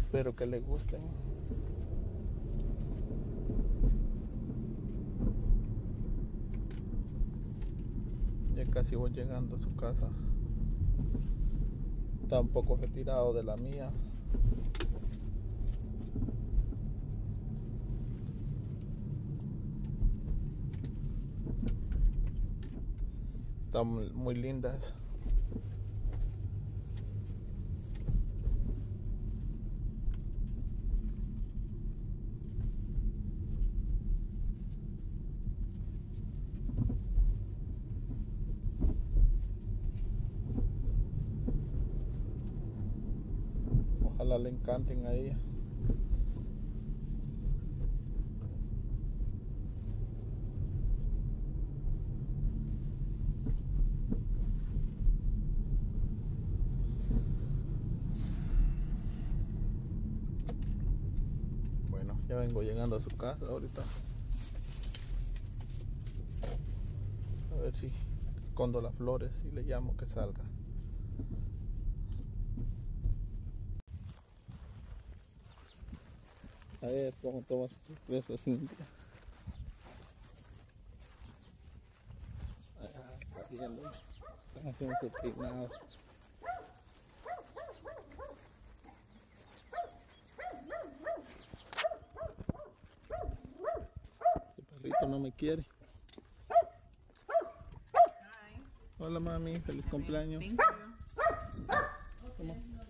Espero que les gusten. Ya casi voy llegando a su casa. Está un poco retirado de la mía. Están muy lindas. Ojalá le encanten a ella. Bueno, ya vengo llegando a su casa ahorita. A ver si escondo las flores y le llamo que salga. A ver cómo toma su sorpresa Cintia. Ah. Están haciendo su peinado. El perrito no me quiere. Hola mami, feliz cumpleaños. Thank you.